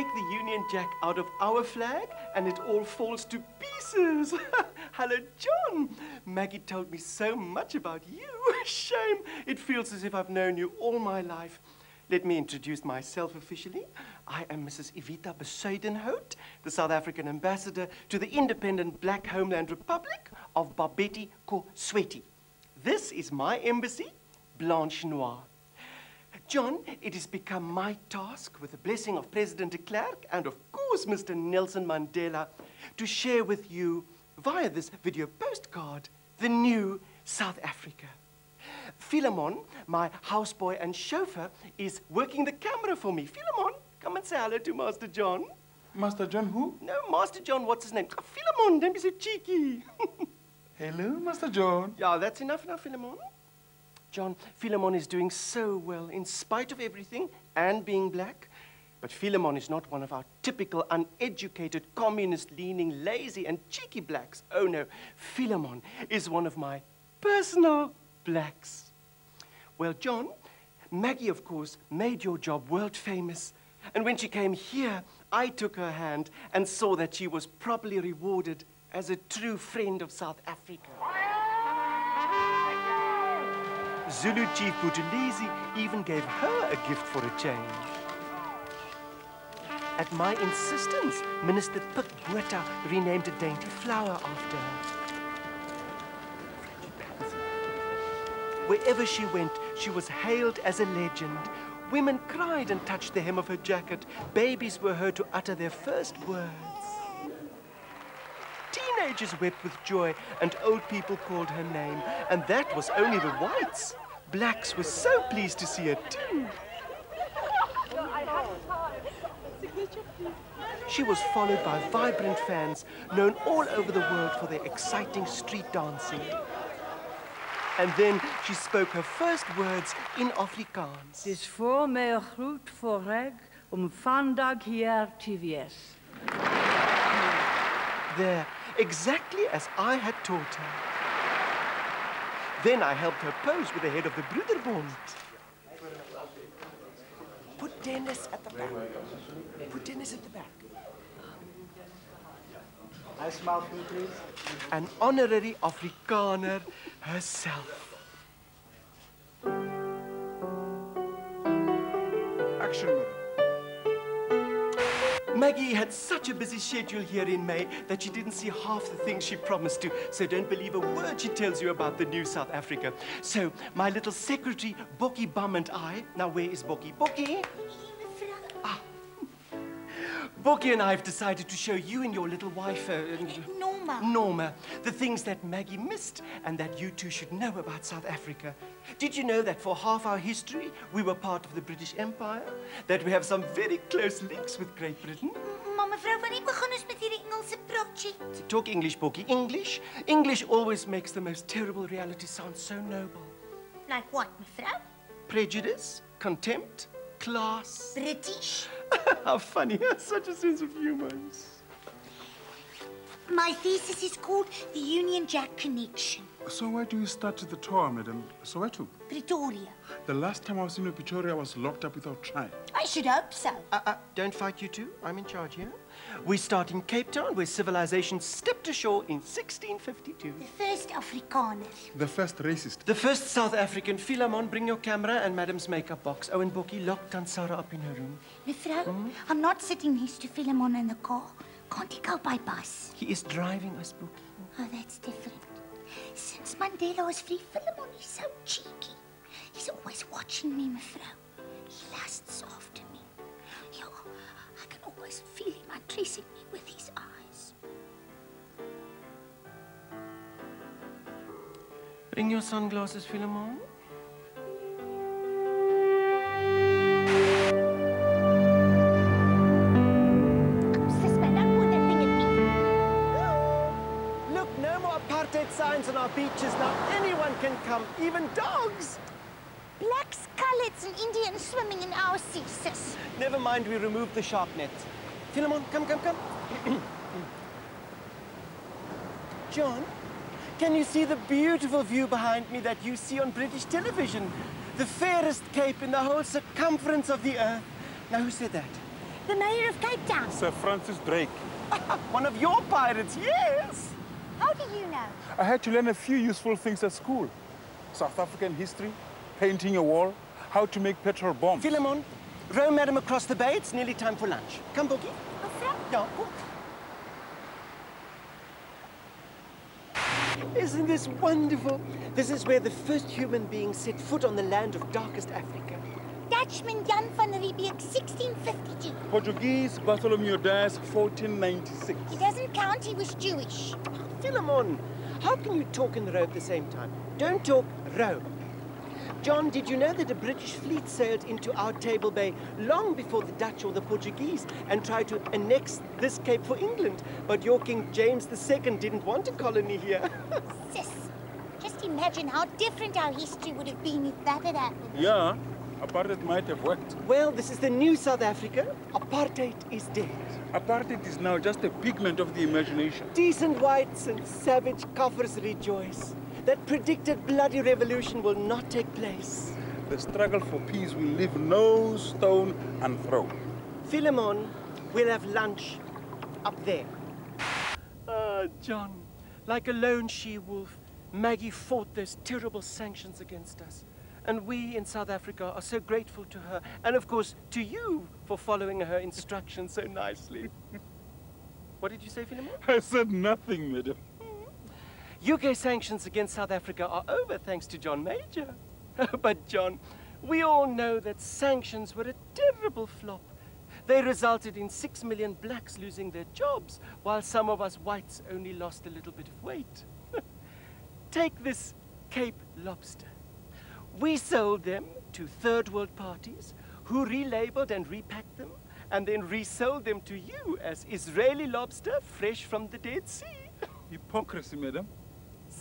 Take the Union Jack out of our flag and it all falls to pieces. Hello, John. Maggie told me so much about you. Shame. It feels as if I've known you all my life. Let me introduce myself officially. I am Mrs. Evita Bezuidenhout, the South African ambassador to the independent Black Homeland Republic of Babeti Kosweti. This is my embassy, Blanche Noir. John, it has become my task, with the blessing of President de Klerk and, of course, Mr. Nelson Mandela, to share with you, via this video postcard, the new South Africa. Philemon, my houseboy and chauffeur, is working the camera for me. Philemon, come and say hello to Master John. Master John who? No, Master John, what's his name? Oh, Philemon, don't be so cheeky. Hello, Master John. yeah, that's enough now, Philemon. John, Philemon is doing so well in spite of everything and being black. But Philemon is not one of our typical uneducated, communist-leaning, lazy and cheeky blacks. Oh no, Philemon is one of my personal blacks. Well, John, Maggie, of course, made your job world famous. And when she came here, I took her hand and saw that she was properly rewarded as a true friend of South Africa. Zulu Chief Buthelezi even gave her a gift for a change. At my insistence, Minister Botha renamed a dainty flower after her. Wherever she went, she was hailed as a legend. Women cried and touched the hem of her jacket. Babies were heard to utter their first words. Teenagers wept with joy, and old people called her name. And that was only the whites. Blacks were so pleased to see her, too. She was followed by vibrant fans known all over the world for their exciting street dancing. And then she spoke her first words in Afrikaans. Het is voor mij een groot voorrecht om vandaag hier te wees. There, exactly as I had taught her. Then I helped her pose with the head of the Broederbond. Put Dennis at the back. Put Dennis at the back. I smile for me, please. An honorary Afrikaner herself. Action, madam. Maggie had such a busy schedule here in May that she didn't see half the things she promised to, so don't believe a word she tells you about the new South Africa. So, my little secretary, Bokkie Bum, and I, now where is Bokkie? Bokkie? Bokkie and I have decided to show you and your little wife, uh, uh eh, Norma. Norma, the things that Maggie missed and that you two should know about South Africa. Did you know that for half our history we were part of the British Empire? That we have some very close links with Great Britain? Mm, maar mevrou, wanneer begin ons met hierdie Engelse projek? Talk English, Bokkie. English? English always makes the most terrible reality sound so noble. Like what, mevrou? Prejudice, contempt, class. British? How funny. Such a sense of humor. My thesis is called The Union Jack Connection. So where do you start at the tour, madam? So where to? Pretoria. The last time I was in Pretoria, I was locked up without trial. I should hope so. Uh, uh, don't fight, you two. I'm in charge here. We start in Cape Town, where civilization stepped ashore in 1652. The first Afrikaner. The first racist. The first South African, Philemon, bring your camera and Madam's makeup box. Oh, and Bokkie, lock Tansara up in her room. Mevrou, hmm? I'm not sitting next to Philemon in the car. Can't he go by bus? He is driving us, Bokkie. Oh, that's different. Since Mandela was free, Philemon is so cheeky. He's always watching me, mevrou. He lusts after me. Yeah, I can always feel him undressing me with his eyes. Bring your sunglasses, Philemon. Sis, man, don't point that thing at me. Look, no more apartheid signs on our beaches now. Anyone can come, even dogs. Blacks, coloureds, and Indians swimming in our sea, sis. Never mind, we removed the shark nets. Philemon, come, come, come. John, can you see the beautiful view behind me that you see on British television? The fairest cape in the whole circumference of the earth. Now, who said that? The mayor of Cape Town. Sir Francis Drake. One of your pirates, yes! How do you know? I had to learn a few useful things at school. South African history, painting a wall, how to make petrol bombs. Philemon, row madam across the bay. It's nearly time for lunch. Come, Bokkie. Mevrou, Yeah, kom. Isn't this wonderful? This is where the first human being set foot on the land of darkest Africa. Dutchman Jan van Riebeeck, 1652. Portuguese, Bartholomew Dias, 1496. He doesn't count, he was Jewish. Philemon, how can you talk and row at the same time? Don't talk, row. John, did you know that a British fleet sailed into our Table Bay long before the Dutch or the Portuguese and tried to annex this cape for England? But your King James II didn't want a colony here. Sis, just imagine how different our history would have been if that had happened. Yeah, apartheid might have worked. well, this is the new South Africa. Apartheid is dead. Apartheid is now just a pigment of the imagination. Decent whites and savage Kaffers rejoice. That predicted bloody revolution will not take place. The struggle for peace will leave no stone unthrown. Philemon, we'll have lunch up there. Ah, John, like a lone she-wolf, Maggie fought those terrible sanctions against us. And we in South Africa are so grateful to her, and of course to you for following her instructions so nicely. what did you say, Philemon? I said nothing, madam. UK sanctions against South Africa are over thanks to John Major. but, John, we all know that sanctions were a terrible flop. They resulted in six million blacks losing their jobs, while some of us whites only lost a little bit of weight. Take this Cape lobster. We sold them to third world parties who relabeled and repacked them and then resold them to you as Israeli lobster fresh from the Dead Sea. Hypocrisy, madam.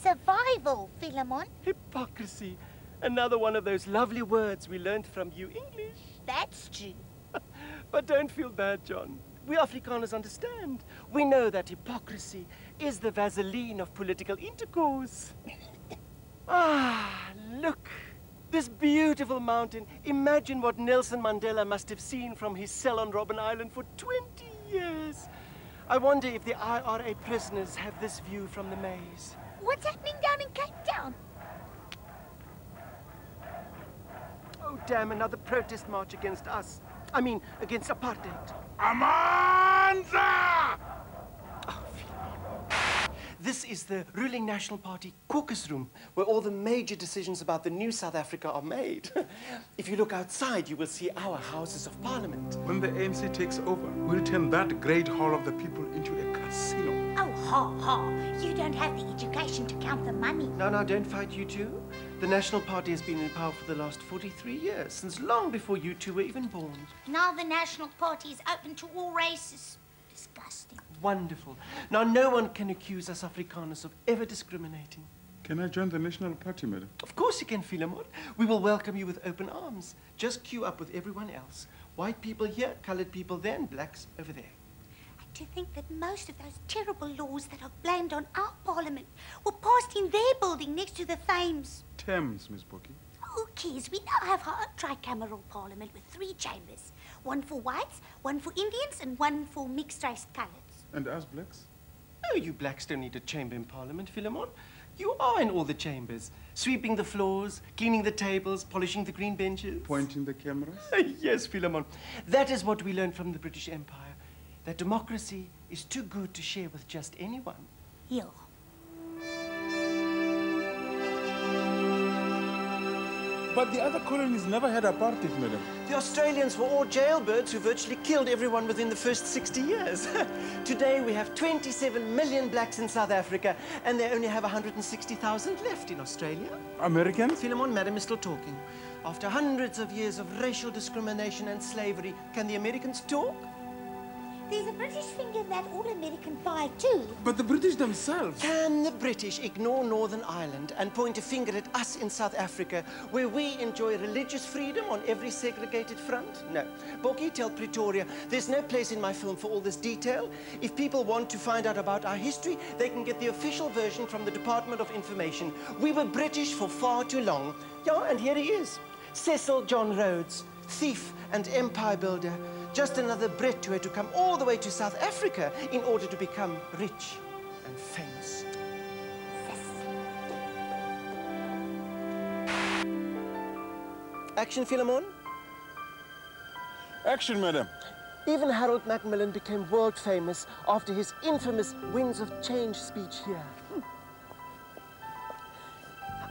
Survival, Philemon. Hypocrisy. Another one of those lovely words we learned from you English. That's true. But don't feel bad, John. We Afrikaners understand. We know that hypocrisy is the Vaseline of political intercourse. ah, look. This beautiful mountain. Imagine what Nelson Mandela must have seen from his cell on Robben Island for 20 years. I wonder if the IRA prisoners have this view from the maze. What's happening down in Cape Town? Oh, damn, another protest march against us. I mean, against apartheid. Amandla! Oh, this is the ruling National Party caucus room, where all the major decisions about the new South Africa are made. if you look outside, you will see our Houses of Parliament. When the ANC takes over, we'll turn that great hall of the people into a casino. Ha, ha. You don't have the education to count the money. No, no, don't fight you two. The National Party has been in power for the last 43 years, since long before you two were even born. Now the National Party is open to all races. Disgusting. Wonderful. Now, no one can accuse us Afrikaners of ever discriminating. Can I join the National Party, madam? Of course you can, Philemon. We will welcome you with open arms. Just queue up with everyone else. White people here, colored people there, and blacks over there. And to think that most of those terrible laws that are blamed on our parliament were passed in their building next to the Thames. Thames, Miss Bokkie. Who cares? We now have our tricameral parliament with three chambers. One for whites, one for Indians, and one for mixed-race coloureds. And us blacks? Oh, you blacks don't need a chamber in Parliament, Philemon. You are in all the chambers, sweeping the floors, cleaning the tables, polishing the green benches. Pointing the cameras? yes, Philemon. That is what we learned from the British Empire. That democracy is too good to share with just anyone. Yeah. But the other colonies never had apartheid, madam. The Australians were all jailbirds who virtually killed everyone within the first 60 years. Today we have 27 million blacks in South Africa, and they only have 160,000 left in Australia. Americans? Philemon, madam is still talking. After hundreds of years of racial discrimination and slavery, can the Americans talk? There's a British finger in that all-American pie, too. But the British themselves. Can the British ignore Northern Ireland and point a finger at us in South Africa, where we enjoy religious freedom on every segregated front? No. Bokkie, tell Pretoria, there's no place in my film for all this detail. If people want to find out about our history, they can get the official version from the Department of Information. We were British for far too long. Yeah, and here he is. Cecil John Rhodes, thief and empire builder, Just another Brit who had to come all the way to South Africa in order to become rich and famous. Action, Philemon? Action, madam. Even Harold Macmillan became world famous after his infamous Winds of Change speech here. Hmm.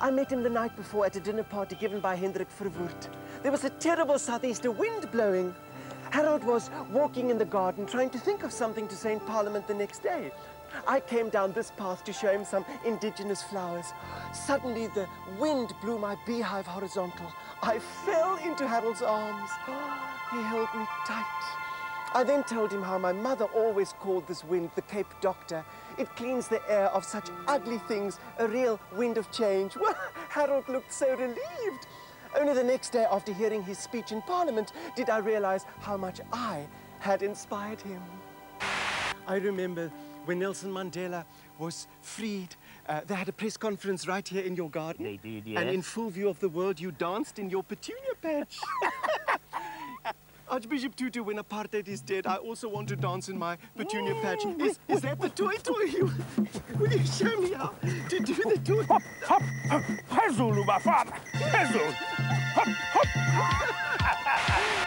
I met him the night before at a dinner party given by Hendrik Verwoerd. There was a terrible southeaster wind blowing. Harold was walking in the garden trying to think of something to say in Parliament the next day. I came down this path to show him some indigenous flowers. Suddenly the wind blew my beehive horizontal. I fell into Harold's arms. He held me tight. I then told him how my mother always called this wind the Cape Doctor. It cleans the air of such ugly things, a real wind of change. Harold looked so relieved. Only the next day after hearing his speech in Parliament did I realize how much I had inspired him. I remember when Nelson Mandela was freed, uh, they had a press conference right here in your garden. They did, yes. And in full view of the world, you danced in your petunia patch. Archbishop Tutu, when apartheid is dead, I also want to dance in my petunia patch. Is, is that the toy toy? You, will you show me how to do the toy? Hop, hop, hop. Phezulu, Bafana. Phezulu. Hop, hop.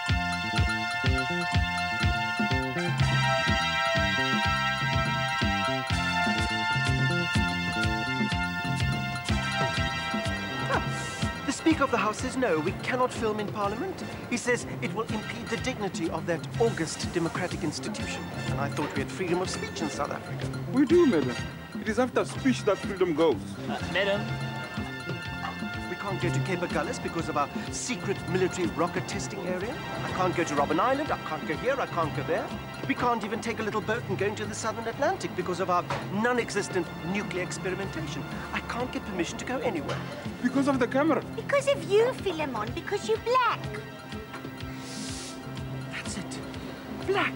Speaker of the House says no, we cannot film in Parliament. He says it will impede the dignity of that august democratic institution. And I thought we had freedom of speech in South Africa. We do, madam. It is after speech that freedom goes. Uh, madam, We can't go to Cape Agulhas because of our secret military rocket testing area. I can't go to Robben Island, I can't go here, I can't go there. We can't even take a little boat and go into the southern Atlantic because of our non-existent nuclear experimentation. I can't get permission to go anywhere. Because of the camera. Because of you, Philemon, because you're black. That's it. Black.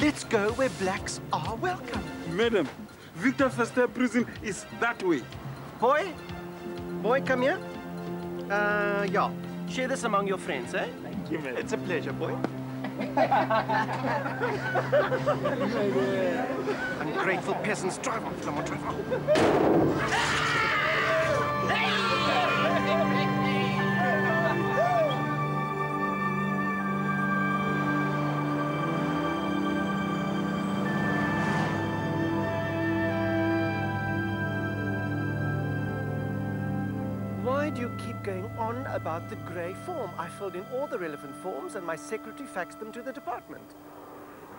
Let's go where blacks are welcome. Madam, Victor Verster prison is that way. Boy, boy, come here. Uh, yeah. Share this among your friends, eh? thank you, madam. It's a pleasure, boy. Ungrateful peasants, drive on, Flammo, drive on. Going on about the grey form? I filled in all the relevant forms and my secretary faxed them to the department.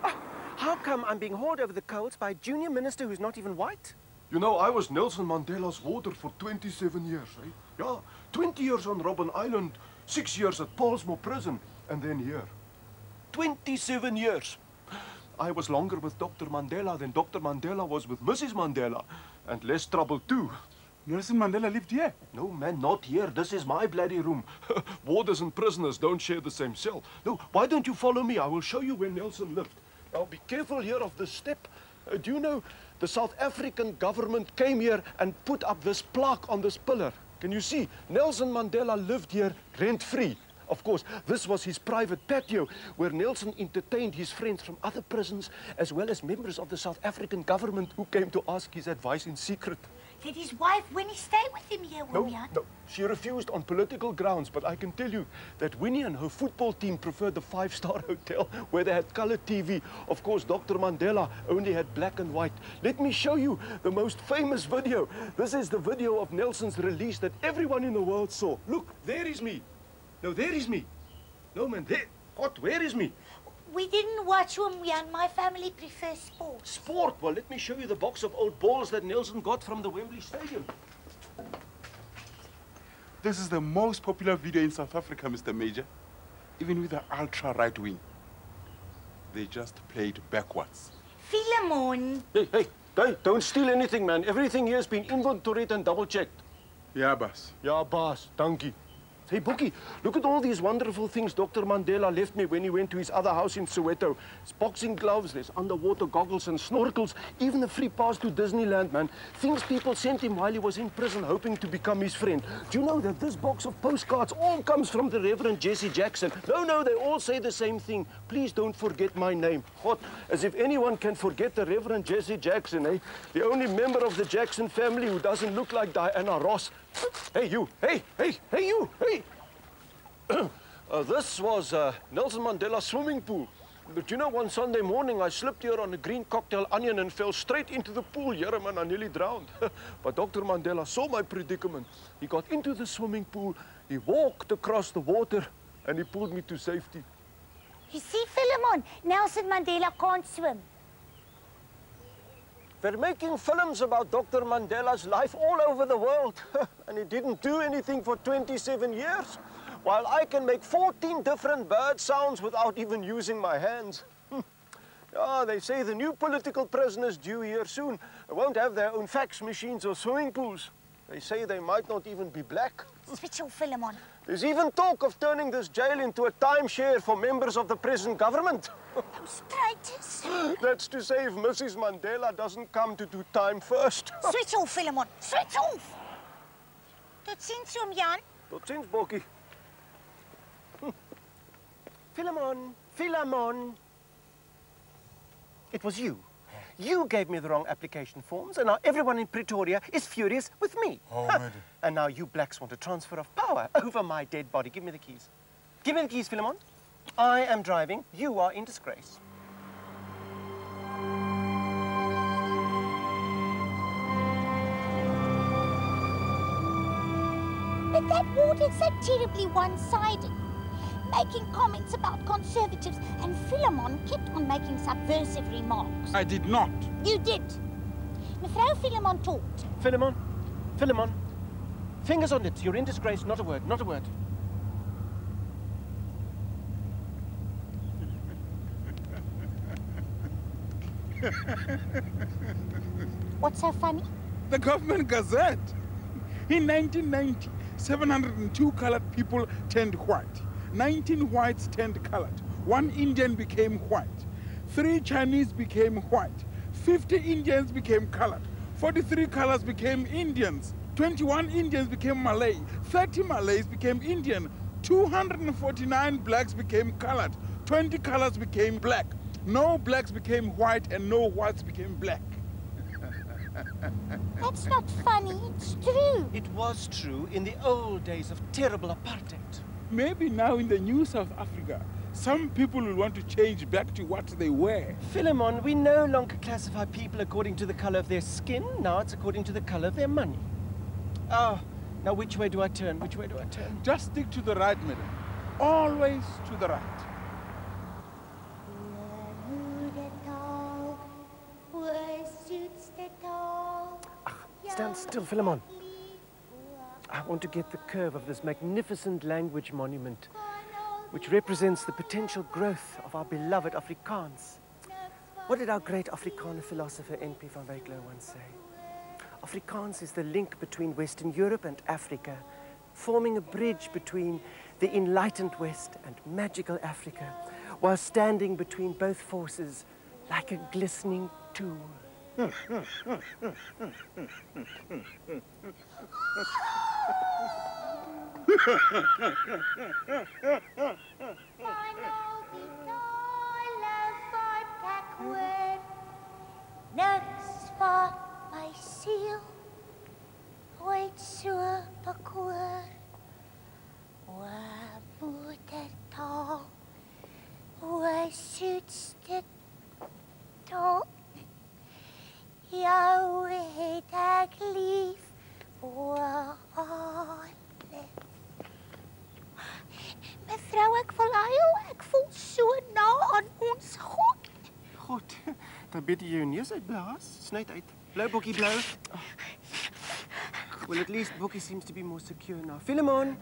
Ah, how come I'm being hauled over the coals by a junior minister who's not even white? You know, I was Nelson Mandela's warder for 27 years, eh? Yeah, 20 years on Robben Island, six years at Pollsmoor Prison, and then here. 27 years. I was longer with Dr. Mandela than Dr. Mandela was with Mrs. Mandela, and less trouble too. Nelson Mandela lived here. No, man, not here. This is my bloody room. Warders and prisoners don't share the same cell. No, why don't you follow me? I will show you where Nelson lived. Now, be careful here of the step. Uh, do you know the South African government came here and put up this plaque on this pillar? Can you see? Nelson Mandela lived here rent-free. Of course, this was his private patio where Nelson entertained his friends from other prisons as well as members of the South African government who came to ask his advice in secret. Did his wife Winnie stay with him here, No, William? no. She refused on political grounds, but I can tell you that Winnie and her football team preferred the five-star hotel where they had color TV. Of course, Dr. Mandela only had black and white. Let me show you the most famous video. This is the video of Nelson's release that everyone in the world saw. Look, there is me. No, there is me. No, man, there. What? Where is me? We didn't watch when we and My family prefer sport. Sport. Well, let me show you the box of old balls that Nelson got from the Wembley Stadium. This is the most popular video in South Africa, Mr. Major. Even with the ultra right wing. They just played backwards. Philemon. Hey, hey, hey, don't steal anything, man. Everything here has been inventoried and double-checked. Yeah, boss. Ja, baas, dankie. Hey, Bokkie, look at all these wonderful things Dr. Mandela left me when he went to his other house in Soweto. It's boxing gloves, there's underwater goggles and snorkels, even a free pass to Disneyland, man. Things people sent him while he was in prison hoping to become his friend. Do you know that this box of postcards all comes from the Reverend Jesse Jackson? No, no, they all say the same thing. Please don't forget my name. What? As if anyone can forget the Reverend Jesse Jackson, eh? The only member of the Jackson family who doesn't look like Diana Ross. Hey, you. Hey, hey, hey, you. Hey. uh, this was uh, Nelson Mandela's swimming pool. But you know, one Sunday morning, I slipped here on a green cocktail onion and fell straight into the pool. Yeah, man, I nearly drowned. but Dr. Mandela saw my predicament. He got into the swimming pool, he walked across the water, and he pulled me to safety. You see, Philemon, Nelson Mandela can't swim. They're making films about Dr. Mandela's life all over the world. and he didn't do anything for 27 years. While I can make 14 different bird sounds without even using my hands. Ah, they say the new political prisoners due here soon won't have their own fax machines or swimming pools. They say they might not even be black. Switch off, Philemon. There's even talk of turning this jail into a timeshare for members of the prison government. Those traitors. That's to say if Mrs. Mandela doesn't come to do time first. Switch off, Philemon. Switch off. Tot ziens, oom Jan. Tot ziens, Bokkie. Hm. Philemon, Philemon. It was you. You gave me the wrong application forms, and now everyone in Pretoria is furious with me. Oh, Ha! And now you blacks want a transfer of power over my dead body. Give me the keys. Give me the keys, Philemon. I am driving. You are in disgrace. But that water's so terribly one-sided. Making comments about conservatives, and Philemon kept on making subversive remarks. I did not. You did. Mevrouw Philemon talked. Philemon, Philemon, fingers on lips. You're in disgrace. Not a word, not a word. What's so funny? The government gazette. In 1990, 702 colored people turned white. 19 whites turned colored. One Indian became white. Three Chinese became white. 50 Indians became colored. 43 colors became Indians. 21 Indians became Malay. 30 Malays became Indian. 249 blacks became colored. 20 colors became black. No blacks became white and no whites became black. That's not funny. It's true. It was true in the old days of terrible apartheid. Maybe now in the new South Africa, some people will want to change back to what they were. Philemon, we no longer classify people according to the color of their skin. Now it's according to the color of their money. Ah, now which way do I turn? Which way do I turn? Just stick to the right, madam. Always to the right. Stand still, Philemon. I want to get the curve of this magnificent language monument, which represents the potential growth of our beloved Afrikaans. What did our great Afrikaner philosopher N.P. van Wyk once say? Afrikaans is the link between Western Europe and Africa, forming a bridge between the enlightened West and magical Africa, while standing between both forces like a glistening tool. Niks jy jou neus uitblaas. Snuit uit. Blou bokkie blou. Oh. Well, at least Bokkie seems to be more secure now. Philemon!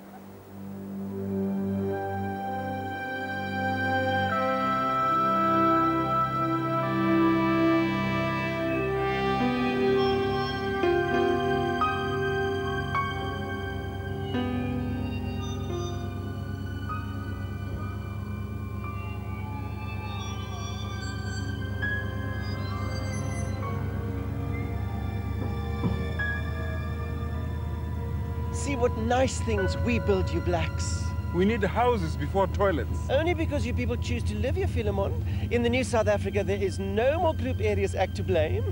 Nice things we build, you blacks. We need houses before toilets. Only because you people choose to live here, Philemon. In the new South Africa, there is no more Group Areas Act to blame.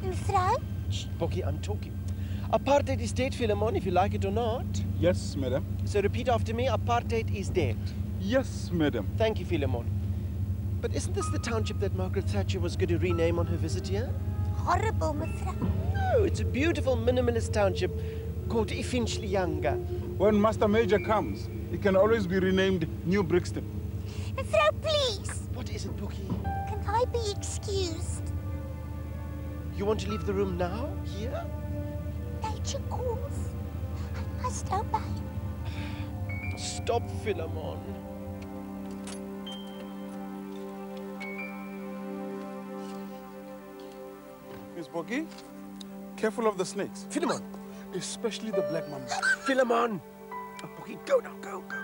Mevrou, Shh, Bokkie, I'm talking. Apartheid is dead, Philemon, if you like it or not. Yes, madam. So repeat after me, apartheid is dead. Yes, madam. Thank you, Philemon. But isn't this the township that Margaret Thatcher was going to rename on her visit here? horrible mevrou. No, it's a beautiful minimalist township called Ifinchlianga. When Master Major comes, it can always be renamed New Brixton. Mevrou, please. What is it, Bokkie? Can I be excused? You want to leave the room now? Here? Nature calls. I must obey. Stop, Philemon. Miss Bokkie, careful of the snakes, Philemon! Especially the black mamba. Philemon! Oh, Bokkie, go now, go, go.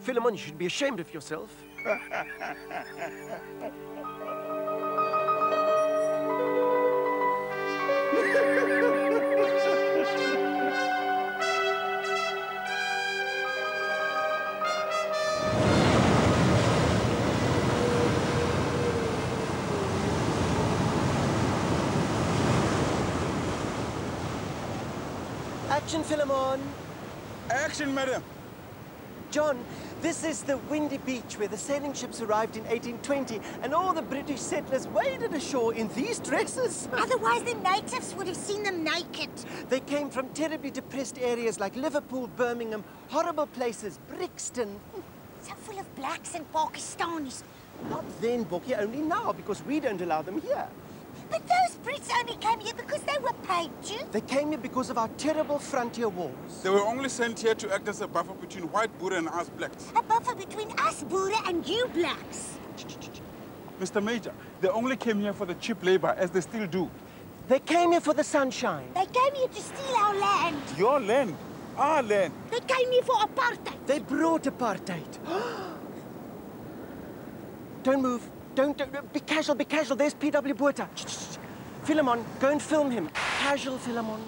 Philemon, you should be ashamed of yourself. Philemon! Action, madam. John, this is the windy beach where the sailing ships arrived in 1820 and all the British settlers waded ashore in these dresses. Otherwise, the natives would have seen them naked. They came from terribly depressed areas like Liverpool, Birmingham, horrible places, Brixton. So full of blacks and Pakistanis. Not then, Bokkie, only now, because we don't allow them here. But those Brits only came here because they were paid to. They came here because of our terrible frontier wars. They were only sent here to act as a buffer between white Boer and us blacks. A buffer between us, Boere, and you blacks. Mr. Major, they only came here for the cheap labor, as they still do. They came here for the sunshine. They came here to steal our land. Your land, our land. They came here for apartheid. They brought apartheid. don't move. Don't, don't- be casual, be casual. There's P.W. Botha. Philemon, go and film him. Casual, Philemon.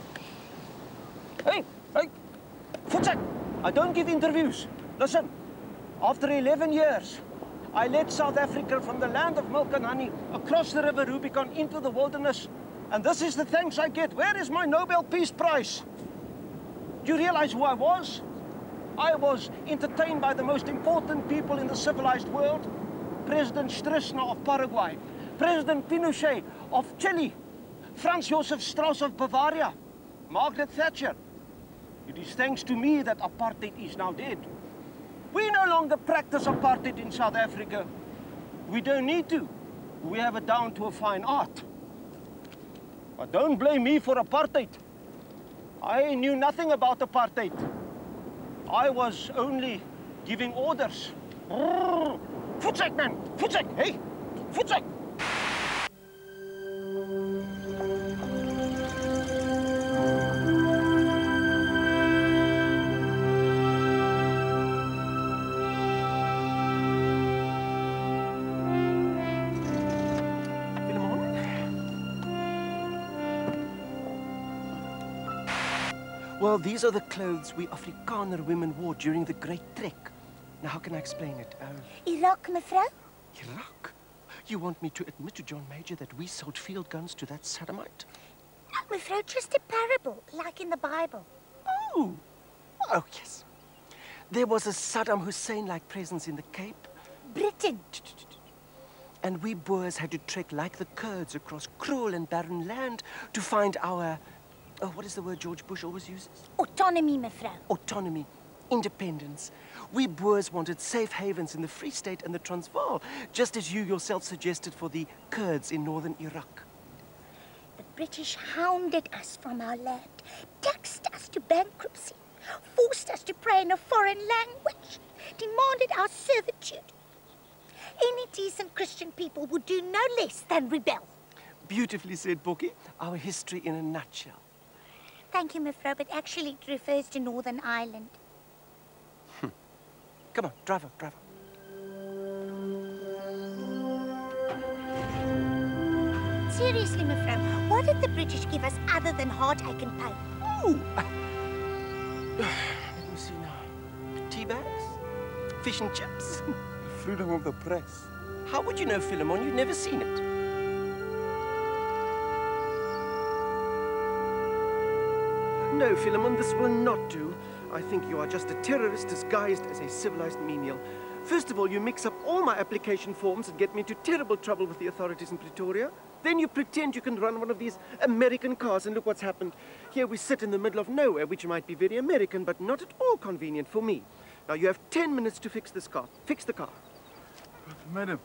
Hey, hey, Futsek, I don't give interviews. Listen, after 11 years, I led South Africa from the land of milk and honey across the river Rubicon into the wilderness. And this is the thanks I get. Where is my Nobel Peace Prize? Do you realize who I was? I was entertained by the most important people in the civilized world. President Stroessner of Paraguay, President Pinochet of Chile, Franz Josef Strauss of Bavaria, Margaret Thatcher. It is thanks to me that apartheid is now dead. We no longer practice apartheid in South Africa. We don't need to. We have it down to a fine art. But don't blame me for apartheid. I knew nothing about apartheid. I was only giving orders. Voetzek, man! Voetzek! Hey! Philemon? Well, these are the clothes we Afrikaner women wore during the Great Trek. Now, how can I explain it? Uh, Iraq, mevrou? Iraq? You want me to admit to John Major that we sold field guns to that sodomite? No, mevrou, just a parable, like in the Bible. Oh! Oh, yes. There was a Saddam Hussein-like presence in the Cape, Britain. and we Boers had to trek like the Kurds across cruel and barren land to find our... Oh, what is the word George Bush always uses? Autonomy, mevrou. autonomy, independence. We Boers wanted safe havens in the Free State and the Transvaal, just as you yourself suggested for the Kurds in northern Iraq. The British hounded us from our land, taxed us to bankruptcy, forced us to pray in a foreign language, demanded our servitude. Any decent Christian people would do no less than rebel. Beautifully said, Bokkie. Our history in a nutshell. Thank you, mevrou, but actually it refers to Northern Ireland. Come on, drive up, drive up. Seriously, mevrou, what did the British give us other than heartache and pain? Ooh. Let me see now. Tea bags? Fish and chips? Freedom of the press. How would you know, Philemon? You've never seen it. No, Philemon, this will not do. I think you are just a terrorist disguised as a civilized menial. First of all, you mix up all my application forms and get me into terrible trouble with the authorities in Pretoria. Then you pretend you can run one of these American cars, and look what's happened. Here we sit in the middle of nowhere, which might be very American, but not at all convenient for me. Now, you have 10 minutes to fix this car. Fix the car. But, madam,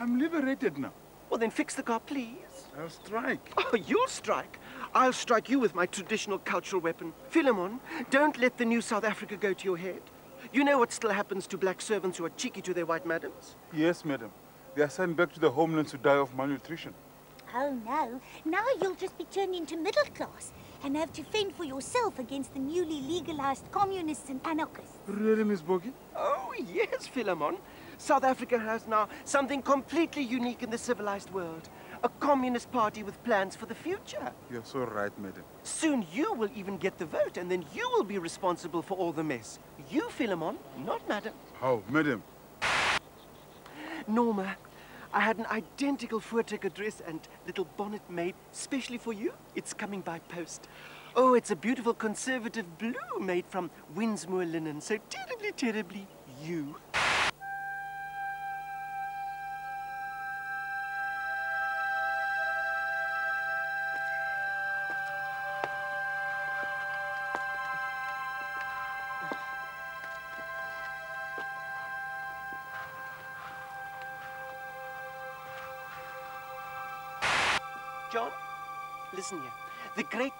I'm liberated now. Well, then fix the car, please. I'll strike. Oh, you'll strike. I'll strike you with my traditional cultural weapon. Philemon, don't let the new South Africa go to your head. You know what still happens to black servants who are cheeky to their white madams? Yes, madam. They are sent back to the homelands to die of malnutrition. Oh no, now you'll just be turned into middle class and have to fend for yourself against the newly legalized communists and anarchists. Really, Miss Bokkie? Oh, yes, Philemon. South Africa has now something completely unique in the civilized world. A communist party with plans for the future. You're so right, madam. Soon you will even get the vote, and then you will be responsible for all the mess. You, Philemon, not madam. How, madam? Norma, I had an identical Voortrekker dress and little bonnet made specially for you. It's coming by post. Oh, it's a beautiful conservative blue made from Winsmore linen. So terribly, terribly you.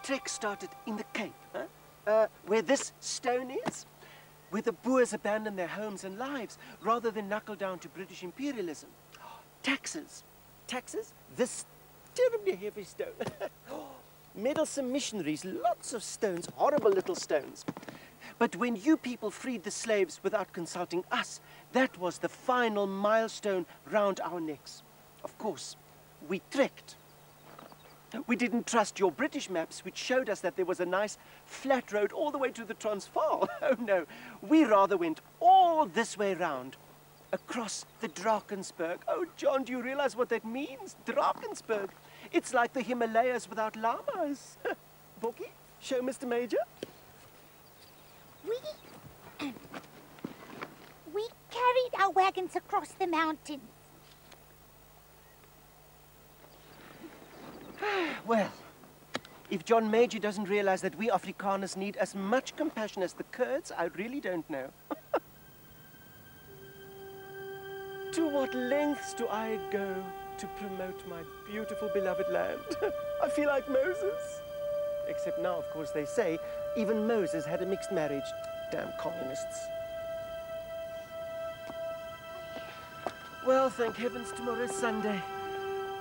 Trek started in the Cape, huh? Uh, where this stone is, where the Boers abandoned their homes and lives rather than knuckle down to British imperialism. Taxes. Taxes? This terribly heavy stone. Meddlesome missionaries, lots of stones, horrible little stones. But when you people freed the slaves without consulting us, that was the final milestone round our necks. Of course, we trekked. We didn't trust your British maps, which showed us that there was a nice flat road all the way to the Transvaal. Oh no, we rather went all this way round, across the Drakensberg. Oh, John, do you realize what that means? Drakensberg. It's like the Himalayas without llamas. Bokkie, show Mr. Major. We... we carried our wagons across the mountains. Well, if John Major doesn't realize that we Afrikaners need as much compassion as the Kurds, I really don't know. to what lengths do I go to promote my beautiful beloved land? I feel like Moses. Except now, of course, they say even Moses had a mixed marriage. Damn communists. Well, thank heavens tomorrow's Sunday.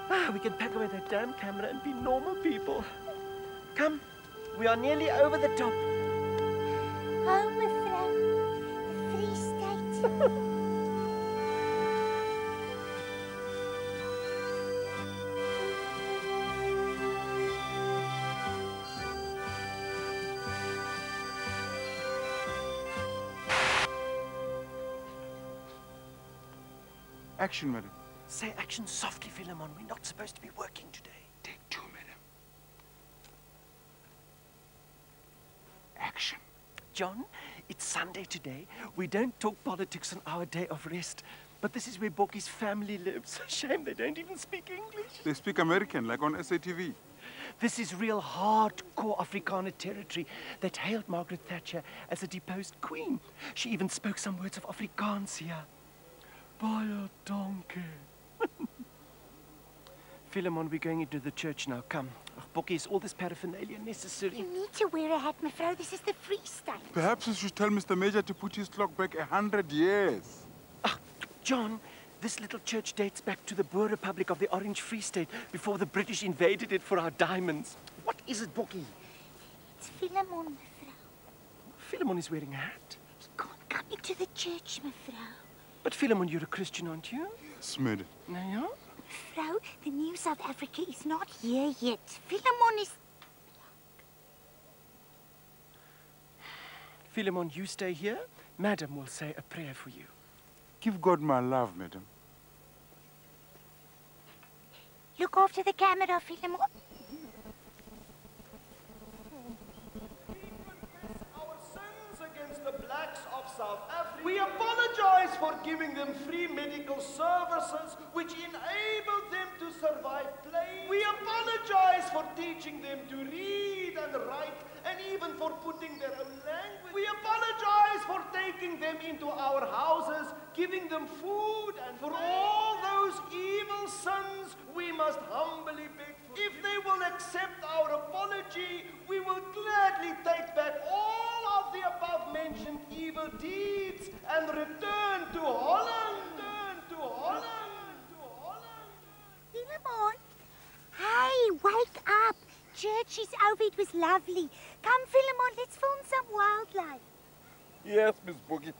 Ah, we can pack away that damn camera and be normal people. Come, we are nearly over the top. Mevrou, the Free State. Action, madam. Say action softly, Philemon. We're not supposed to be working today. Take two, madam. Action. John, it's Sunday today. We don't talk politics on our day of rest. But this is where Bokkie's family lives. Shame they don't even speak English. They speak American, like on SATV. This is real hardcore Afrikaner territory that hailed Margaret Thatcher as a deposed queen. She even spoke some words of Afrikaans here. Baie dankie. Philemon, we're going into the church now. Come. Ach, Bokkie, is all this paraphernalia necessary? You need to wear a hat, Mevrouw. This is the Free State. Perhaps you should tell Mr. Major to put his clock back a hundred years. Ah, John, this little church dates back to the Boer Republic of the Orange Free State before the British invaded it for our diamonds. What is it, Bokkie? It's Philemon, Mevrouw. Philemon is wearing a hat. He can't come into the church, Mevrouw. But Philemon, you're a Christian, aren't you? Yes, madam. No, yeah? Mevrou, the new South Africa is not here yet. Philemon is... Philemon, you stay here. Madam will say a prayer for you. Give God my love, madam. Look after the camera, Philemon. our sins against the blacks of South Africa. We apologize for giving them free medical services which enabled them to survive plague. We apologize for teaching them to read and write and even for putting their own language. We apologize for taking them into our houses, giving them food and for all those evil sins we must humbly beg for. If they will accept our apology, we will gladly return to Holland. Return to Holland. To Holland. Philemon. Hey, wake up. Church is over. It was lovely. Come, Philemon, let's film some wildlife. Yes, Miss Bokkie.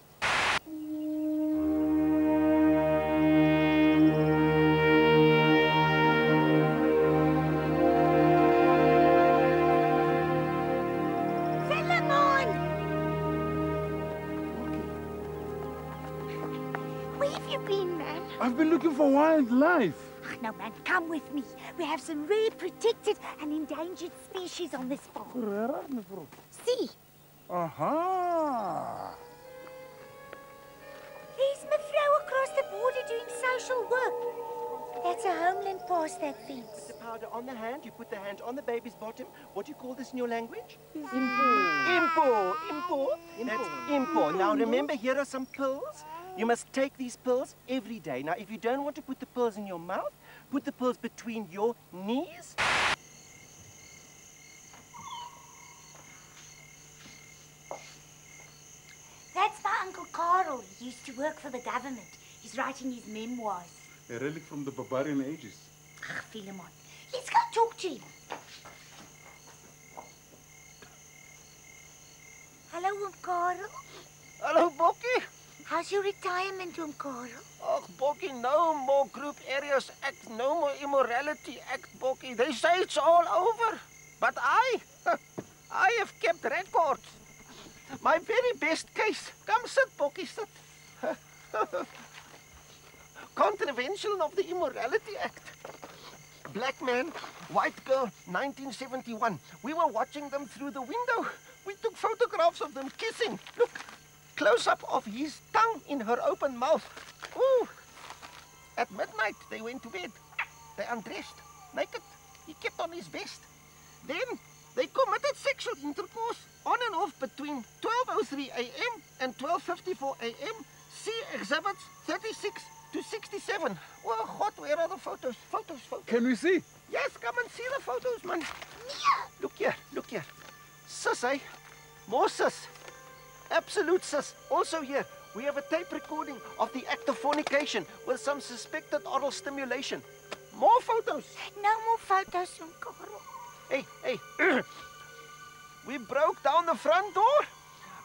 For wildlife. Ach, no, man, come with me. We have some rare, protected, and endangered species on this farm. See, Aha! there's Mevrouw across the border doing social work. That's a homeland past that fence. Put the powder on the hand, you put the hand on the baby's bottom. What do you call this in your language? Impo. Impo. Impo. That's impo. Now remember, here are some pills. You must take these pills every day. Now, if you don't want to put the pills in your mouth, put the pills between your knees. That's my Uncle Karel. He used to work for the government. He's writing his memoirs. A relic from the barbarian ages. Ach, Philemon, let's go talk to him. Hello, Uncle Karel. Hello, Bokkie. How's your retirement, Oom Karel? Ag Bokkie, no more Group Areas Act, no more Immorality Act, Bokkie. They say it's all over. But I, I have kept records. My very best case. Come sit, Bokkie, sit. Contravention of the Immorality Act. Black man, white girl, 1971. We were watching them through the window. We took photographs of them kissing. Look, close up of his tongue in her open mouth. Ooh. At midnight, they went to bed. They undressed, naked. He kept on his vest. Then they committed sexual intercourse on and off between 12:03 a.m. and 12:54 a.m. See exhibits 36 to 67. Oh God, where are the photos? Photos, photos. Can we see? Yes, come and see the photos, man. Look here, look here. Sis, eh? More sis. Absolute sus. Also here, we have a tape recording of the act of fornication with some suspected oral stimulation. More photos. No more photos, Karel. Hey, hey. we broke down the front door.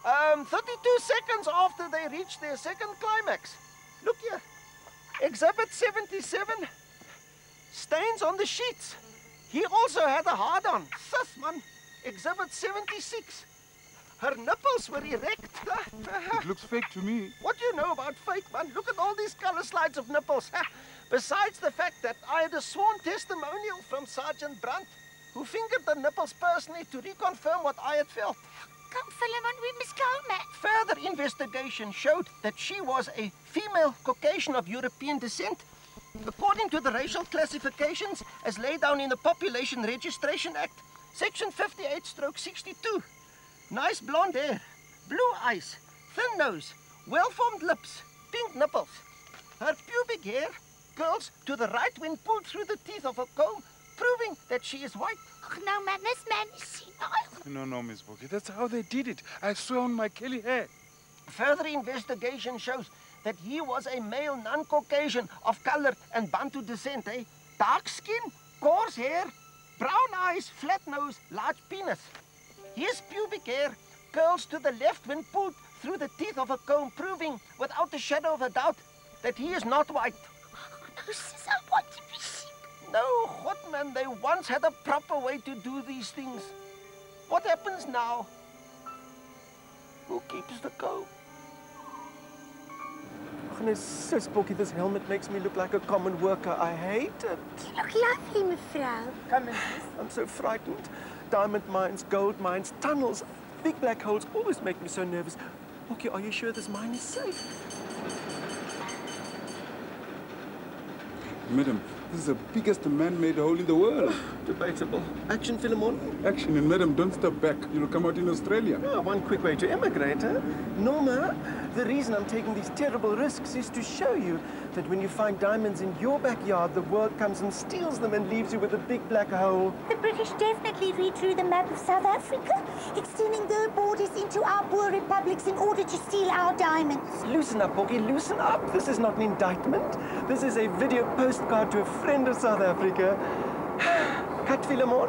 Um, 32 seconds after they reached their second climax. Look here. Exhibit 77. Stains on the sheets. He also had a hard on. Sus, man. Exhibit 76. Her nipples were erect. It looks fake to me. What do you know about fake, man? Look at all these color slides of nipples. Besides the fact that I had a sworn testimonial from Sergeant Brandt, who fingered the nipples personally to reconfirm what I had felt. Come, Philemon, we must go, man. Further investigation showed that she was a female Caucasian of European descent. According to the racial classifications as laid down in the Population Registration Act, Section 58 stroke 62. Nice blonde hair, blue eyes, thin nose, well formed lips, pink nipples. Her pubic hair curls to the right when pulled through the teeth of a comb, proving that she is white. Ach, no, man, this man is senile. No, no, Miss Bokkie. That's how they did it. I swear on my Kelly hair. Further investigation shows that he was a male non-Caucasian of color and Bantu descent, eh? Dark skin, coarse hair, brown eyes, flat nose, large penis. His pubic hair curls to the left when pulled through the teeth of a comb, proving without a shadow of a doubt that he is not white. No, sis, I want to be sick. No, Hotman, they once had a proper way to do these things. What happens now? Who keeps the coal? Goodness, so Sporky, this helmet makes me look like a common worker. I hate it. You look lovely, mevrouw. Come in, please. I'm so frightened. Diamond mines, gold mines, tunnels, big black holes always make me so nervous. Sporky, are you sure this mine is safe? Madam, this is the biggest man-made hole in the world. Ah, debatable. Action, Philemon? Action, and madam, don't step back. You'll come out in Australia. Oh, one quick way to emigrate, huh? Norma, the reason I'm taking these terrible risks is to show you that when you find diamonds in your backyard, the world comes and steals them and leaves you with a big black hole. The British definitely redrew the map of South Africa, extending their borders into our Boer republics in order to steal our diamonds. Loosen up, Bokkie, loosen up. This is not an indictment. This is a video postcard to a friend of South Africa. Cut, Philemon.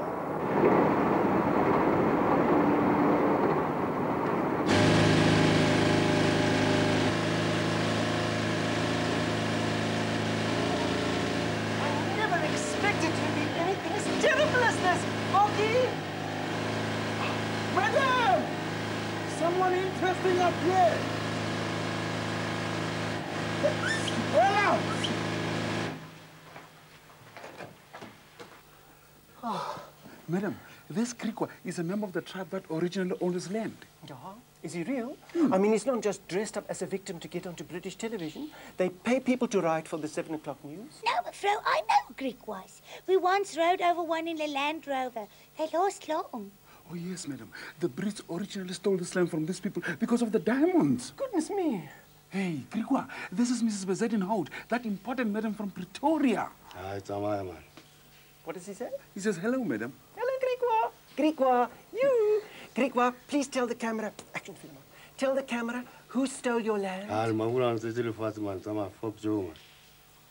I never expected to be anything as terrible as this, Bokkie. Madam! Someone interesting up here! Hello! Madam, this Griqua is a member of the tribe that originally owned this land. Yeah, is he real? I mean, he's not just dressed up as a victim to get onto British television. They pay people to write for the 7 o'clock news. No, mevrou, I know Griquas. We once rode over one in a Land Rover. They lost long. Oh, yes, madam. The Brits originally stole this land from these people because of the diamonds. Goodness me. Hey, Griqua, this is Mrs. Bezuidenhout, that important madam from Pretoria. Hayi tsamaya man. What does he say? He says, hello, madam. Hello, Griqua. Griqua, you. Griqua, please tell the camera. Action, Philemon. Tell the camera who stole your land. Hayi mabula ngitsetele fatshe man tsamaya fop jo man.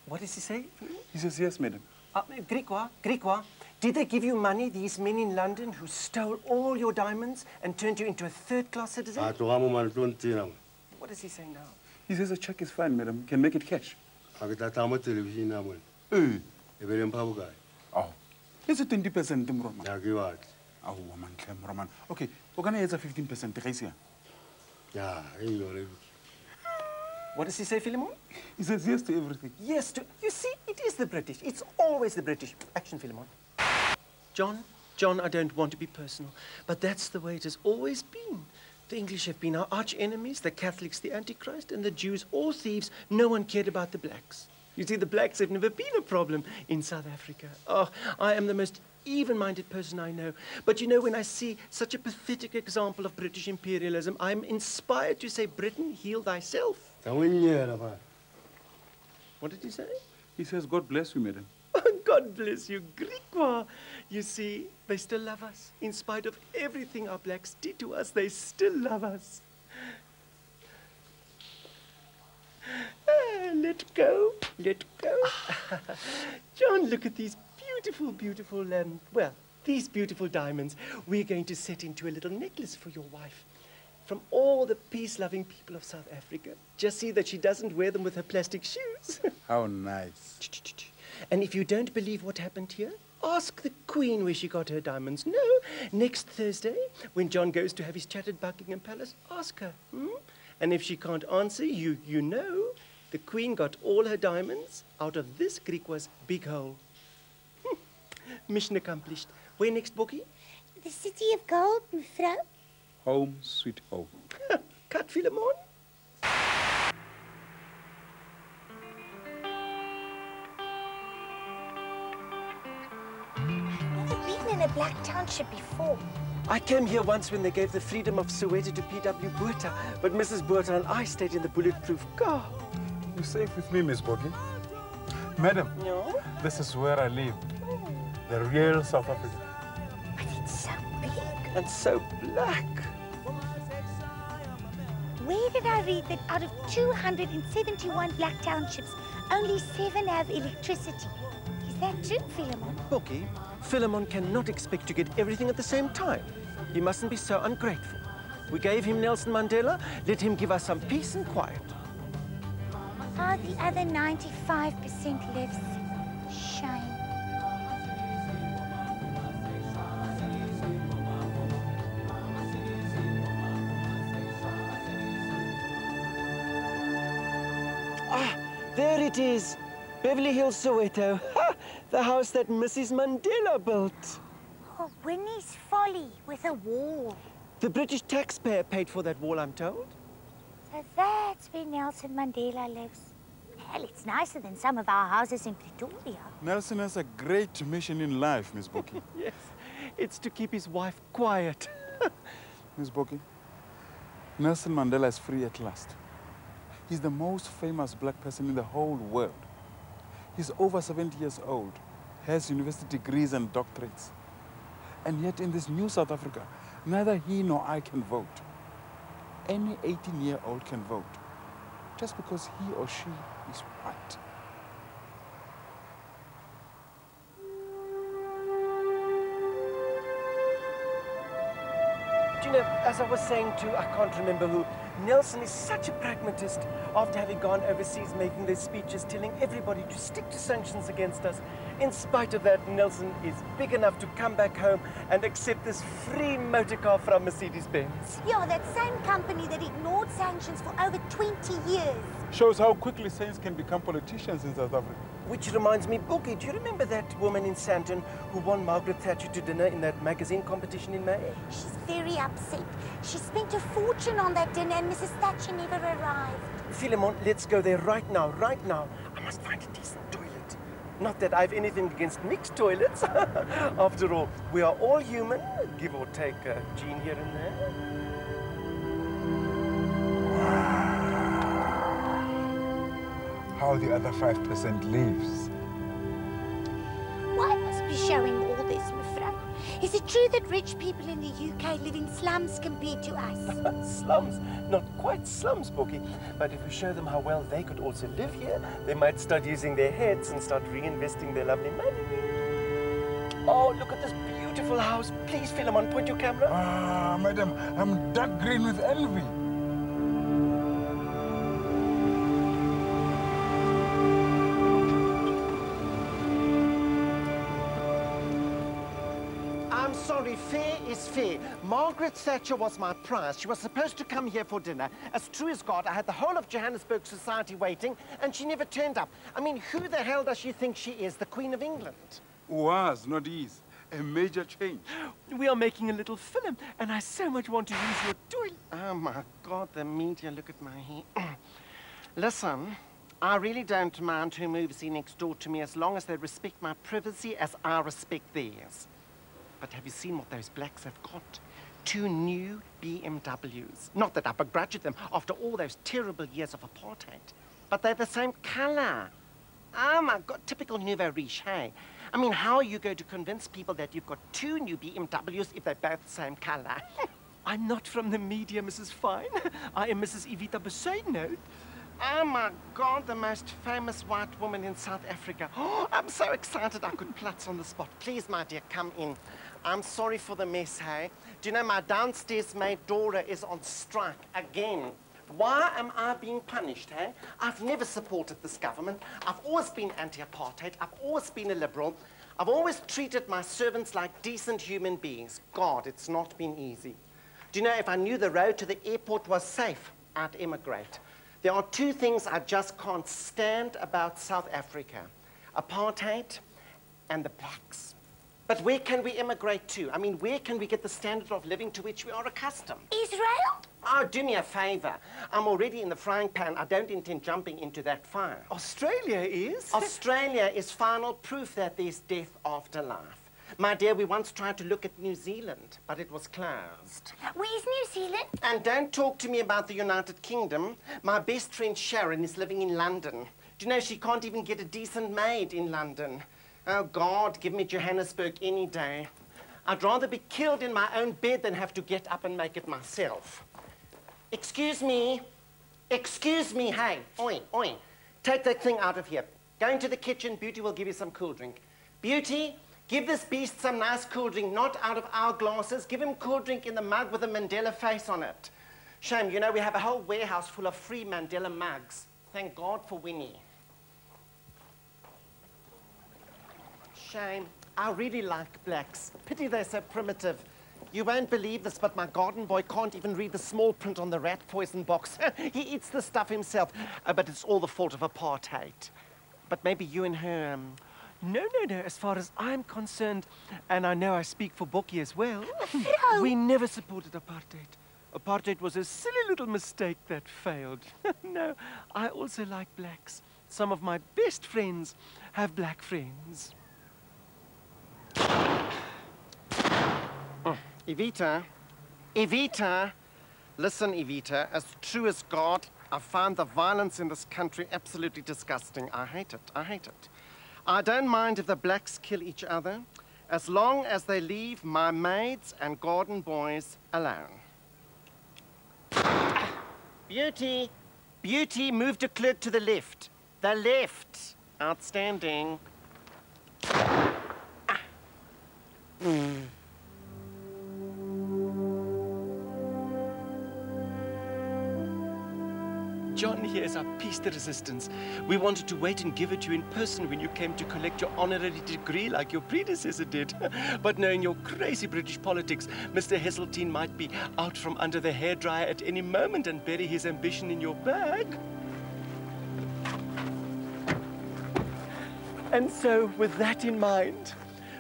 What does he say? He says, yes, madam. Uh, Griqua, Griqua, did they give you money, these men in London who stole all your diamonds and turned you into a third-class citizen? A tloga mo man tlo ntsena man. What does he say now? He says a check is fine, madam. Can make it cash. Ga ke tla tla television ya mone. Eh. Be le? Oh. It's a 20% Mroman. Ya ke. Oh, man, hle, Mroman. Okay, we're gonna a 15% ga ise ya? Ya, e. What does he say, Philemon? He says yes to everything. Yes, to, you see, it is the British. It's always the British. Action, Philemon. John, John, I don't want to be personal, but that's the way it has always been. The English have been our arch enemies, the Catholics the Antichrist, and the Jews all thieves. No one cared about the blacks. You see, the blacks have never been a problem in South Africa. Oh, I am the most even-minded person I know. But you know, when I see such a pathetic example of British imperialism, I'm inspired to say, Britain, heal thyself. Tsa mo nyela man. What did he say? He says, God bless you, madam. God bless you, Griqua. You see, they still love us. In spite of everything our blacks did to us, they still love us. Ah, let go, let go. John, look at these beautiful, beautiful, um, well, these beautiful diamonds. We're going to set into a little necklace for your wife. From all the peace-loving people of South Africa. Just see that she doesn't wear them with her plastic shoes. How nice. And if you don't believe what happened here, ask the Queen where she got her diamonds. No, next Thursday, when John goes to have his chat at Buckingham Palace, ask her. Hmm? And if she can't answer, you, you know, the Queen got all her diamonds out of this Griqua's big hole. Mission accomplished. Where next, Bokkie? The city of gold, mevrou. Home, sweet home. Cut, Philemon. Never been in a black township before. I came here once when they gave the freedom of Soweto to P.W. Botha, but Mrs. Botha and I stayed in the bulletproof car. You're safe with me, Miss Bokkie. Madam, No? this is where I live. Oh. The real South Africa. But it's so big. And so black. Where did I read that out of 271 black townships, only seven have electricity? Is that true, Philemon? Bokkie, Philemon cannot expect to get everything at the same time. He mustn't be so ungrateful. We gave him Nelson Mandela, let him give us some peace and quiet. How the other 95% lives. It is. Beverly Hills, Soweto. Ha! The house that Mrs. Mandela built. Oh, Winnie's Folly with a wall. The British taxpayer paid for that wall, I'm told. So that's where Nelson Mandela lives. Hell, it's nicer than some of our houses in Pretoria. Nelson has a great mission in life, Miss Bokkie. Yes, it's to keep his wife quiet. Miss Bokkie, Nelson Mandela is free at last. He's the most famous black person in the whole world. He's over 70 years old, has university degrees and doctorates. And yet in this new South Africa, neither he nor I can vote. Any 18-year-old can vote, just because he or she is white. Know, as I was saying to, I can't remember who, Nelson is such a pragmatist after having gone overseas making those speeches telling everybody to stick to sanctions against us. In spite of that, Nelson is big enough to come back home and accept this free motor car from Mercedes-Benz. Yeah, that same company that ignored sanctions for over 20 years. Shows how quickly saints can become politicians in South Africa. Which reminds me, Bokkie, do you remember that woman in Sandton who won Margaret Thatcher to dinner in that magazine competition in May? She's very upset. She spent a fortune on that dinner and Mrs. Thatcher never arrived. Philemon, let's go there right now, right now. I must find a decent toilet. Not that I've anything against mixed toilets. After all, we are all human, give or take a gene here and there. How the other 5% lives. Why must be showing all this, mevrouw? Is it true that rich people in the UK live in slums compared to us? slums. Not quite slums, Bokkie. But if we show them how well they could also live here, they might start using their heads and start reinvesting their lovely money. Oh, look at this beautiful house. Please, Philemon, point your camera. Ah, madam, I'm dark green with envy. Is fair. Margaret Thatcher was my prize. She was supposed to come here for dinner. As true as God, I had the whole of Johannesburg society waiting, and she never turned up. I mean, who the hell does she think she is, the Queen of England? Was, not is. A major change. We are making a little film, and I so much want to use your toilet. Oh, my God, the media, look at my hair. Listen, I really don't mind who moves in next door to me as long as they respect my privacy as I respect theirs. But have you seen what those blacks have got? Two new BMWs. Not that I begrudge them after all those terrible years of apartheid, but they're the same color. Oh ah, my God, typical nouveau riche, hey? I mean, how are you going to convince people that you've got two new BMWs if they're both the same color? I'm not from the media, Mrs. Fine. I am Mrs. Evita Bezuidenhout. Oh ah, my God, the most famous white woman in South Africa. Oh, I'm so excited I could platz on the spot. Please, my dear, come in. I'm sorry for the mess, hey? Do you know my downstairs maid Dora is on strike again? Why am I being punished, hey? I've never supported this government. I've always been anti-apartheid. I've always been a liberal. I've always treated my servants like decent human beings. God, it's not been easy. Do you know, if I knew the road to the airport was safe, I'd emigrate. There are two things I just can't stand about South Africa. Apartheid and the blacks. But where can we immigrate to? I mean, where can we get the standard of living to which we are accustomed? Israel? Oh, do me a favor. I'm already in the frying pan. I don't intend jumping into that fire. Australia is? Australia is final proof that there's death after life. My dear, we once tried to look at New Zealand, but it was closed. Where's New Zealand? And don't talk to me about the United Kingdom. My best friend Sharon is living in London. Do you know she can't even get a decent maid in London? Oh, God, give me Johannesburg any day. I'd rather be killed in my own bed than have to get up and make it myself. Excuse me. Excuse me, hey. Oi, oi. Take that thing out of here. Go into the kitchen. Beauty will give you some cool drink. Beauty, give this beast some nice cool drink, not out of our glasses. Give him cool drink in the mug with a Mandela face on it. Shame, you know, we have a whole warehouse full of free Mandela mugs. Thank God for Winnie. Shame. I really like blacks. Pity they're so primitive. You won't believe this, but my garden boy can't even read the small print on the rat poison box. he eats the stuff himself. Uh, but it's all the fault of apartheid. But maybe you and her, um, No, no, no. As far as I'm concerned, and I know I speak for Bokkie as well, we never supported apartheid. Apartheid was a silly little mistake that failed. no, I also like blacks. Some of my best friends have black friends. Evita, Evita, listen, Evita, as true as God, I find the violence in this country absolutely disgusting. I hate it. I hate it. I don't mind if the blacks kill each other, as long as they leave my maids and garden boys alone. Beauty, Beauty, move de Klerk to the left. The left. Outstanding. Mm. John here is our pièce de résistance. We wanted to wait and give it to you in person when you came to collect your honorary degree like your predecessor did. but knowing your crazy British politics, Mr. Heseltine might be out from under the hairdryer at any moment and bury his ambition in your bag. And so, with that in mind,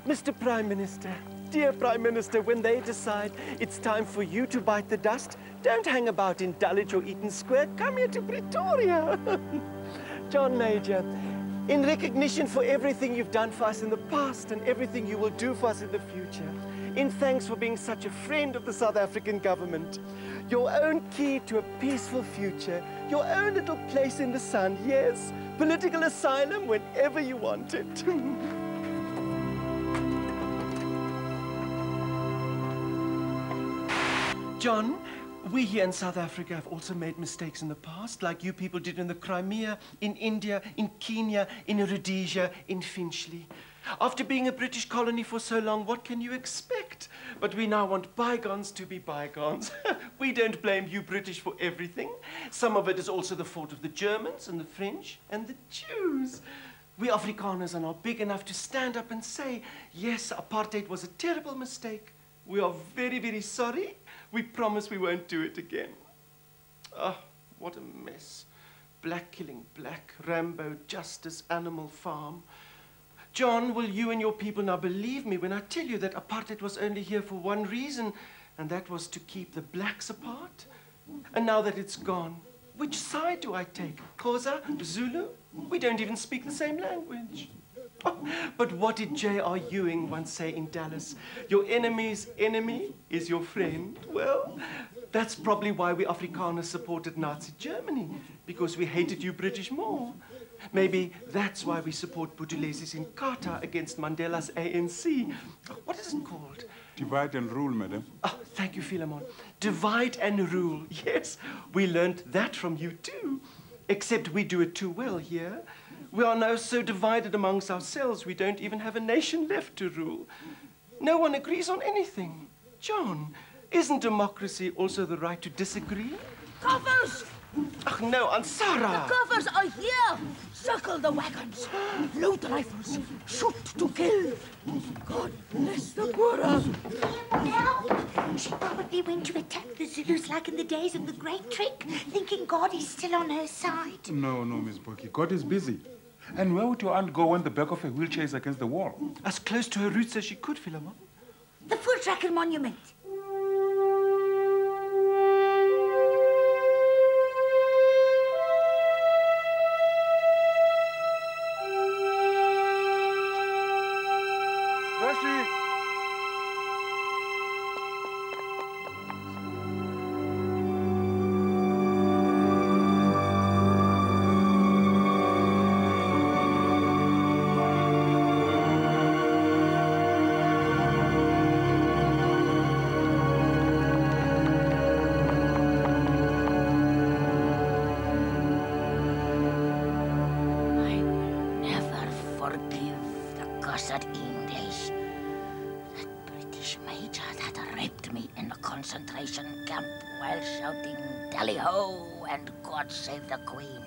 Mr. Prime Minister, dear Prime Minister, when they decide it's time for you to bite the dust, don't hang about in Dulwich or Eaton Square. Come here to Pretoria. John Major, in recognition for everything you've done for us in the past and everything you will do for us in the future, in thanks for being such a friend of the South African government, your own key to a peaceful future, your own little place in the sun, yes, political asylum whenever you want it. John, we here in South Africa have also made mistakes in the past, like you people did in the Crimea, in India, in Kenya, in Rhodesia, in Finchley. After being a British colony for so long, what can you expect? But we now want bygones to be bygones. we don't blame you British for everything. Some of it is also the fault of the Germans and the French and the Jews. We Afrikaners are now big enough to stand up and say, yes, apartheid was a terrible mistake. We are very, very sorry. We promise we won't do it again. Ah, what a mess. Black killing black, Rambo, justice, animal farm. John, will you and your people now believe me when I tell you that apartheid was only here for one reason, and that was to keep the blacks apart? And now that it's gone, which side do I take? Xhosa, Zulu? We don't even speak the same language. But what did J.R. Ewing once say in Dallas? Your enemy's enemy is your friend. Well, that's probably why we Afrikaners supported Nazi Germany, because we hated you British more. Maybe that's why we support Buthelezi's Inkatha against Mandela's ANC. What is it called? Divide and rule, madam. Oh, thank you, Philemon. Divide and rule. Yes, we learned that from you too. Except we do it too well here. We are now so divided amongst ourselves, we don't even have a nation left to rule. No one agrees on anything. John, isn't democracy also the right to disagree? Coffers! Ach, no, Ansara! The coffers are here! Circle the wagons! Load the rifles! Shoot to kill! God bless the Boer! She probably went to attack the Zulus like in the days of the Great Trek, thinking God is still on her side. No, no, Miss Bokkie. God is busy. And where would your aunt go when the back of her wheelchair is against the wall? As close to her roots as she could, Philemon. The Voortrekker Monument. Camp while shouting Tally Ho and God Save the Queen.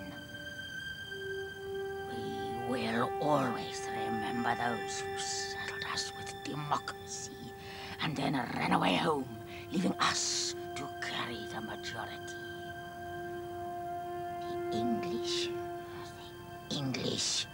We will always remember those who saddled us with democracy and then ran away home, leaving us to carry the majority. The English. The English.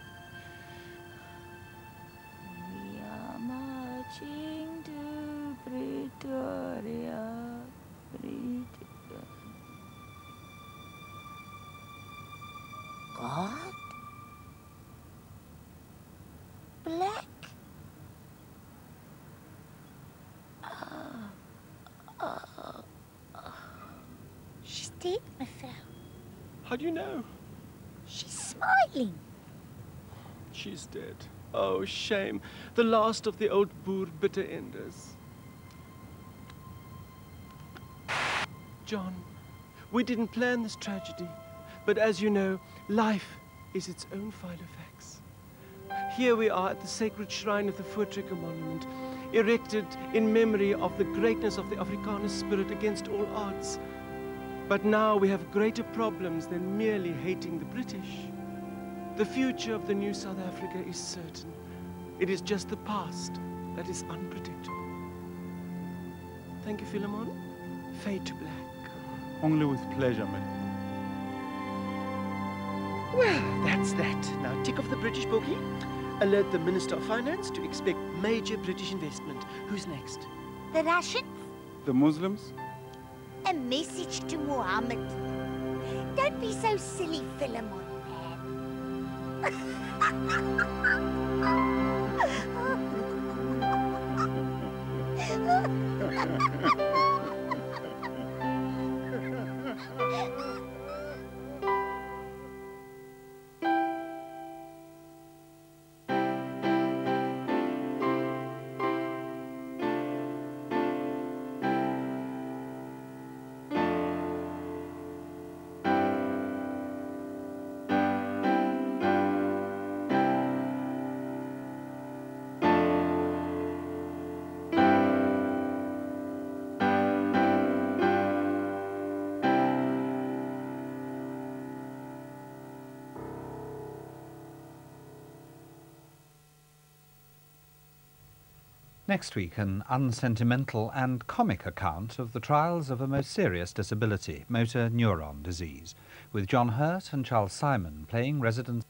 Do you know? She's smiling. She's dead. Oh, shame. The last of the old Boer bitter enders. John, we didn't plan this tragedy, but as you know, life is its own file of facts. Here we are at the sacred shrine of the Voortrekker Monument, erected in memory of the greatness of the Afrikaner spirit against all odds. But now we have greater problems than merely hating the British. The future of the new South Africa is certain. It is just the past that is unpredictable. Thank you, Philemon. Fade to black. Only with pleasure, madam. Well, that's that. Now tick off the British Bokkie. Alert the Minister of Finance to expect major British investment. Who's next? The Russians? The Muslims? A message to Muhammad. Don't be so silly, Philemon, Next week, an unsentimental and comic account of the trials of a most serious disability, motor neuron disease, with John Hurt and Charles Simon playing resident.